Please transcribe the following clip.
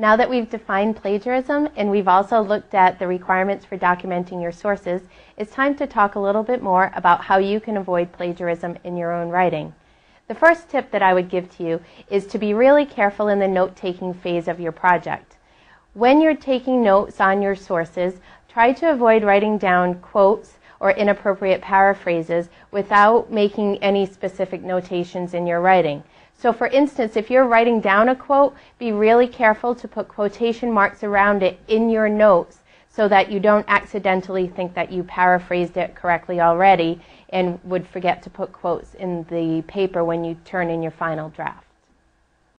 Now that we've defined plagiarism and we've also looked at the requirements for documenting your sources, it's time to talk a little bit more about how you can avoid plagiarism in your own writing. The first tip that I would give to you is to be really careful in the note-taking phase of your project. When you're taking notes on your sources, try to avoid writing down quotes or inappropriate paraphrases without making any specific notations in your writing. So for instance, if you're writing down a quote, be really careful to put quotation marks around it in your notes so that you don't accidentally think that you paraphrased it correctly already and would forget to put quotes in the paper when you turn in your final draft.